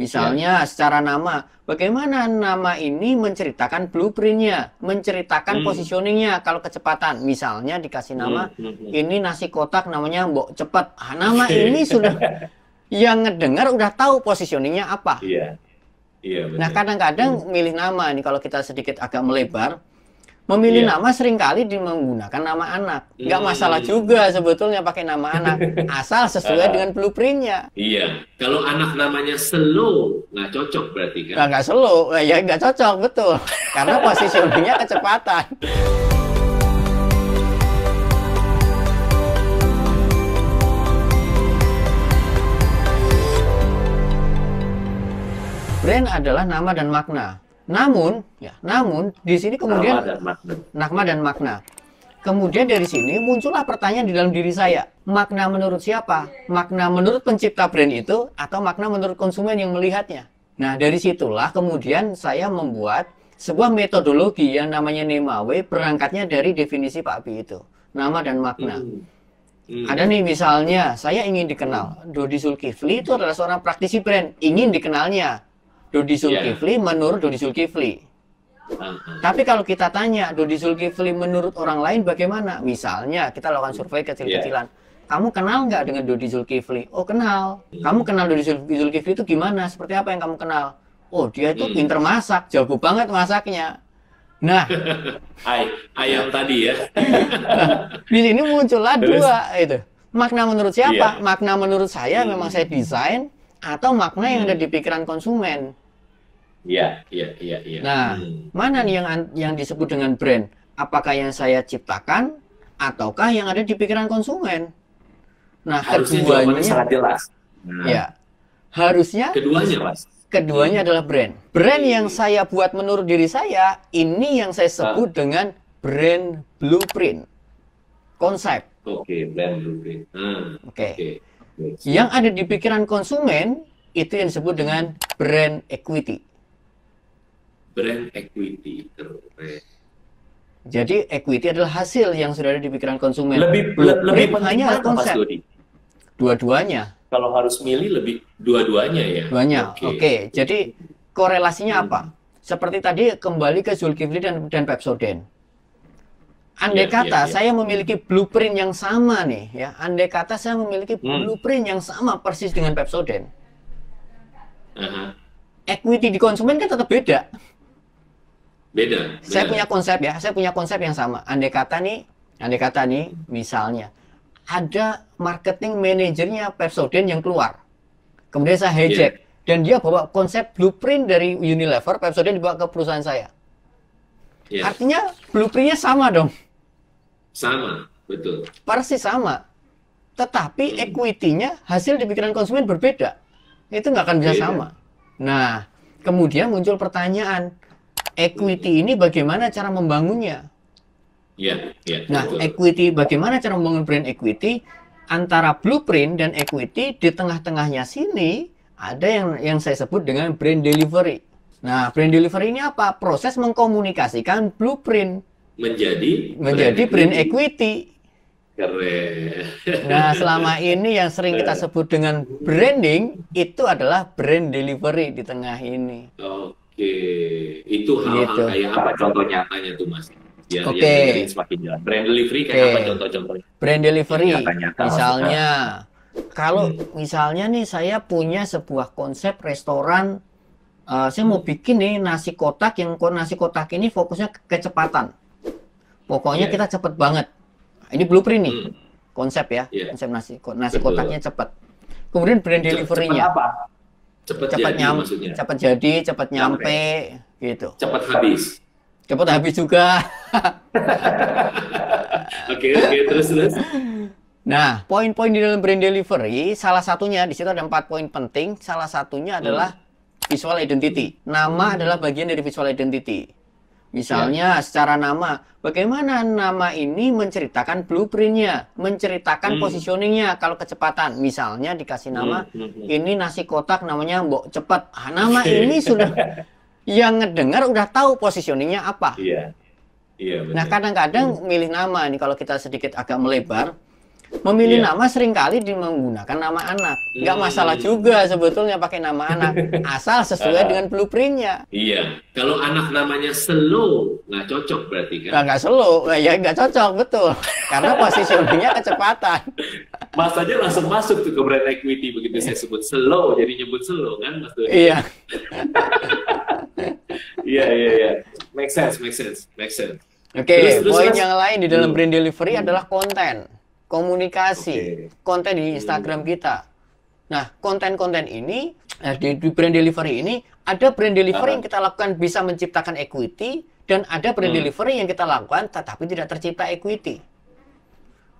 Misalnya secara nama, bagaimana nama ini menceritakan blueprintnya, menceritakan Hmm. positioningnya kalau kecepatan. Misalnya dikasih nama, Hmm, hmm, hmm. ini nasi kotak namanya Mbok Cepet. Ah, nama ini sudah yang ngedengar udah tahu positioningnya apa. Iya. Iya. Nah kadang-kadang milih nama nih kalau kita sedikit agak melebar, memilih Iya. nama sering kali di menggunakan nama anak. Nggak Hmm. masalah juga sebetulnya pakai nama anak, asal sesuai Ah. dengan blueprintnya. Iya. Kalau anak namanya slow, nggak cocok berarti kan? Nggak, nggak slow, Eh, ya nggak cocok betul, karena positioningnya kecepatan. Brand adalah nama dan makna. Namun, ya, namun di sini kemudian Nama dan makna. Nakma dan makna. Kemudian dari sini muncullah pertanyaan di dalam diri saya. Makna menurut siapa? Makna menurut pencipta brand itu atau makna menurut konsumen yang melihatnya? Nah, dari situlah kemudian saya membuat sebuah metodologi yang namanya Nemawe berangkatnya dari definisi Pak Abi itu. Nama dan makna. Hmm. Hmm. Ada nih misalnya, saya ingin dikenal. Dodi Zulkifli itu adalah seorang praktisi brand. Ingin dikenalnya. Dodi Zulkifli menurut Dodi Zulkifli. Tapi kalau kita tanya Dodi Zulkifli menurut orang lain bagaimana? Misalnya kita lakukan survei kecil-kecilan. Kamu kenal nggak dengan Dodi Zulkifli? Oh kenal. Kamu kenal Dodi Zul- Zulkifli itu gimana? Seperti apa yang kamu kenal? Oh dia itu Hmm. pinter masak, jago banget masaknya. Nah, Ay, ayam tadi ya. di sini muncullah Terus? dua itu. Makna menurut siapa? Iya. Makna menurut saya Hmm. memang saya desain atau makna yang Hmm. ada di pikiran konsumen. Iya, iya, iya, iya. Nah, Hmm. mana nih yang an- yang disebut dengan brand? Apakah yang saya ciptakan ataukah yang ada di pikiran konsumen? Nah, harusnya keduanya sangat jelas. Nah, ya. Harusnya Keduanya, Mas. keduanya adalah brand. Brand yang saya buat menurut diri saya, ini yang saya sebut dengan brand blueprint. Konsep. Oke, brand blueprint. Ah, Oke. Oke. Oke. Yang ada di pikiran konsumen itu yang disebut dengan brand equity. Brand equity. Keren. Jadi equity adalah hasil yang sudah ada di pikiran konsumen. Lebih Blueprint lebih penting hanya Mas konsep. Dodi? Dua-duanya. Kalau harus milih lebih dua-duanya ya. Banyak. Oke, Oke. jadi korelasinya Hmm. apa? Seperti tadi kembali ke Zulkifli dan, dan Pepsodent. Andai Iya, kata iya, iya. saya memiliki blueprint yang sama nih, ya. Andai kata saya memiliki Hmm. blueprint yang sama persis dengan Pepsodent. Aha. Equity di konsumen kan tetap beda. Beda. Saya punya konsep ya, saya punya konsep yang sama. Andai kata nih, andai kata nih, misalnya ada marketing manajernya Pepsodent yang keluar. Kemudian saya hijack dan dia bawa konsep blueprint dari Unilever, Pepsodent dibawa ke perusahaan saya. Iya, Artinya blueprintnya sama dong, sama, betul. persis sama. Tetapi Hmm. equity-nya hasil di pikiran konsumen berbeda. Itu nggak akan bisa Beda. sama. Nah, kemudian muncul pertanyaan, equity ini bagaimana cara membangunnya? Iya, iya. Nah, betul. equity bagaimana cara membangun brand equity antara blueprint dan equity di tengah-tengahnya sini ada yang yang saya sebut dengan brand delivery. Nah, brand delivery ini apa? Proses mengkomunikasikan blueprint menjadi menjadi brand equity. Keren. Nah, selama ini yang sering kita sebut dengan branding itu adalah brand delivery di tengah ini. Oke, itu hal-hal Gitu. kayak apa contoh nyatanya tuh Mas? Biar Oke. yang dengerin semakin jelas. Brand delivery kayak Oke. apa contoh-contohnya? Brand delivery, Nyata-nyata misalnya, kalau Hmm. misalnya nih saya punya sebuah konsep restoran, eh, saya mau bikin nih nasi kotak yang nasi kotak ini fokusnya ke kecepatan. Pokoknya Iya. kita cepet banget. Ini blueprint nih, Hmm. konsep ya, Iya. konsep nasi nasi Betul. kotaknya cepet. Kemudian brand delivery-nya Cepat apa? Cepat, cepat jadi nyam, maksudnya. cepat jadi, cepat Nyampe. nyampe, gitu. Cepat habis. Cepat habis juga. Oke, oke, terus terus. Nah, poin-poin di dalam brand delivery, salah satunya di situ ada empat poin penting. Salah satunya adalah visual identity. Nama adalah bagian dari visual identity. Misalnya, secara nama, bagaimana nama ini menceritakan blueprintnya, menceritakan Hmm. positioningnya kalau kecepatan. Misalnya dikasih nama, Hmm, hmm, hmm. ini nasi kotak namanya Mbok Cepet. Ah, nama ini sudah yang ngedengar udah tahu positioningnya apa. Iya. Iya. Nah, kadang-kadang milih nama nih kalau kita sedikit agak melebar, Memilih Iya. nama sering kali di menggunakan nama anak. Nggak Hmm. masalah juga sebetulnya pakai nama anak, asal sesuai dengan blueprintnya. Iya. Kalau anak namanya slow, nggak cocok berarti kan? Nggak, nggak slow, Nah, ya nggak cocok, betul. Karena positioningnya kecepatan. Mas aja langsung masuk tuh ke brand equity begitu saya sebut slow, jadi nyebut slow kan Mas Doni? Iya. Iya, iya, iya. Make sense, make sense, make sense. Oke, terus, poin yang lain di dalam Hmm. brand delivery adalah konten, komunikasi, Oke. konten di Instagram kita. Nah, konten-konten ini eh, di, di brand delivery ini ada brand delivery Ah. yang kita lakukan bisa menciptakan equity dan ada brand Hmm. delivery yang kita lakukan tetapi tidak tercipta equity.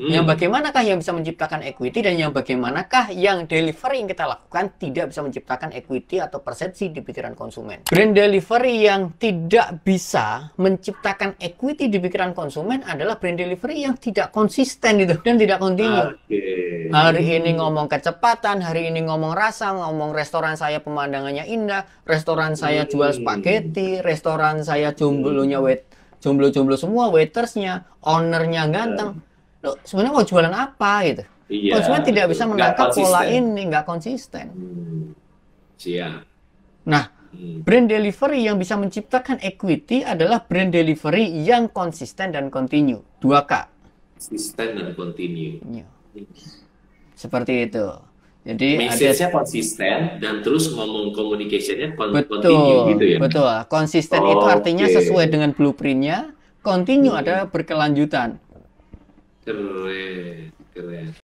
Hmm. Yang bagaimanakah yang bisa menciptakan equity dan yang bagaimanakah yang delivery yang kita lakukan tidak bisa menciptakan equity atau persepsi di pikiran konsumen. Brand delivery yang tidak bisa menciptakan equity di pikiran konsumen adalah brand delivery yang tidak konsisten itu dan tidak kontinu. Oke. Hari ini ngomong kecepatan, hari ini ngomong rasa, ngomong restoran saya pemandangannya indah, restoran saya jual Hmm. spaghetti, restoran saya jomblonya wait, jomblo-jomblo semua, waitersnya, ownernya ganteng. Loh, sebenarnya mau jualan apa gitu? Iya, Konsumen tidak bisa menangkap pola ini, nggak konsisten. Hmm. Siap. Nah, Hmm. brand delivery yang bisa menciptakan equity adalah brand delivery yang konsisten dan continue. 2K. Konsisten dan continue. Seperti itu. Jadi ada Message-nya konsisten dan terus ngomong communication-nya kon- Betul, continue gitu ya. betul. Konsisten itu artinya Oke. sesuai dengan blueprintnya. Continue Hmm. adalah berkelanjutan. Keren, keren.